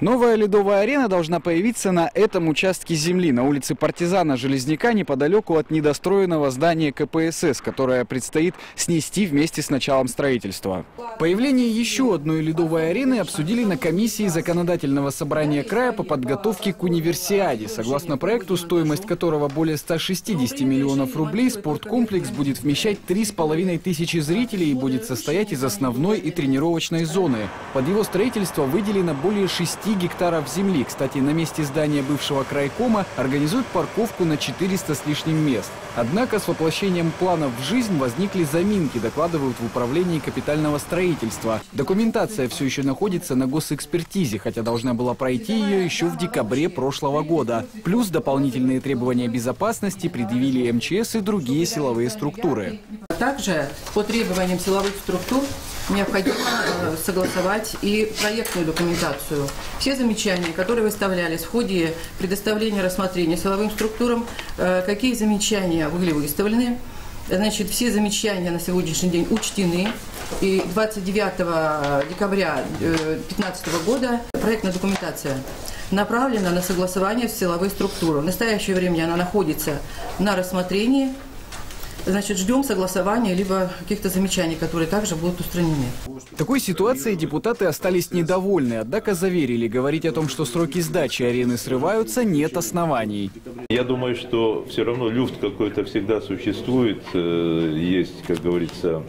Новая ледовая арена должна появиться на этом участке земли, на улице Партизана Железняка, неподалеку от недостроенного здания КПСС, которое предстоит снести вместе с началом строительства. Появление еще одной ледовой арены обсудили на комиссии законодательного собрания края по подготовке к универсиаде. Согласно проекту, стоимость которого более 160 миллионов рублей, спорткомплекс будет вмещать 3,5 тысячи зрителей и будет состоять из основной и тренировочной зоны. Под его строительство выделено более 6 гектаров земли. Кстати, на месте здания бывшего крайкома организуют парковку на 400 с лишним мест. Однако с воплощением планов в жизнь возникли заминки, докладывают в управлении капитального строительства. Документация все еще находится на госэкспертизе, хотя должна была пройти ее еще в декабре прошлого года. Плюс дополнительные требования безопасности предъявили МЧС и другие силовые структуры. Также по требованиям силовых структур необходимо э, согласовать и проектную документацию. Все замечания, которые выставлялись в ходе предоставления рассмотрения силовым структурам, э, какие замечания были выставлены, Значит, все замечания на сегодняшний день учтены. И 29 декабря 2015 года проектная документация направлена на согласование с силовой структурой. В настоящее время она находится на рассмотрении Значит, ждем согласования либо каких-то замечаний, которые также будут устранены. Такой ситуацией депутаты остались недовольны, однако заверили, говорить о том, что сроки сдачи арены срываются, нет оснований. Я думаю, что все равно люфт какой-то всегда существует, э, есть, как говорится,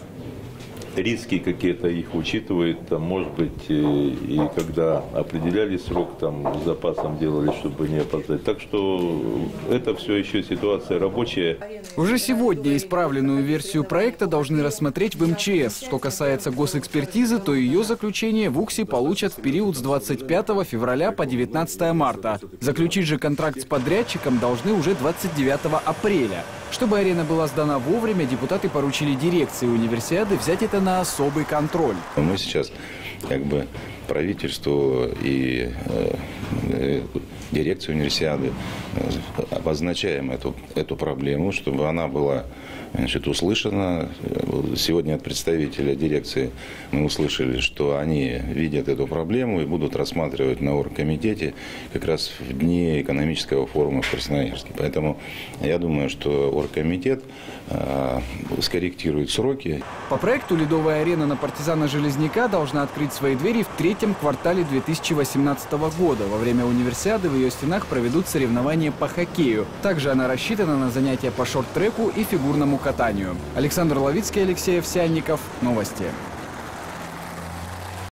риски какие-то их учитывают, там, может быть, э, и когда определяли срок, там, с запасом делали, чтобы не опоздать. Так что это все еще ситуация рабочая. Уже сегодня исправленную версию проекта должны рассмотреть в МЧС. Что касается госэкспертизы, то ее заключение в УКСИ получат в период с 25 февраля по 19 марта. Заключить же контракт с подрядчиком должны уже 29 апреля. Чтобы арена была сдана вовремя, депутаты поручили дирекции универсиады взять это на особый контроль. Мы сейчас как бы правительству и э, э дирекции универсиады э, обозначаем эту, эту проблему, чтобы она была значит, услышана. Сегодня от представителя дирекции мы услышали, что они видят эту проблему и будут рассматривать на оргкомитете как раз в дни экономического форума в Красноярске. Поэтому я думаю, что оргкомитет э, скорректирует сроки. По проекту «Ледовая арена» на партизана Железняка должна открыть свои двери в третьем квартале 2018 года. Во время универсиады в ее стенах проведут соревнования по хоккею. Также она рассчитана на занятия по шорт-треку и фигурному катанию. Александр Ловицкий, Алексей Овсянников. Новости.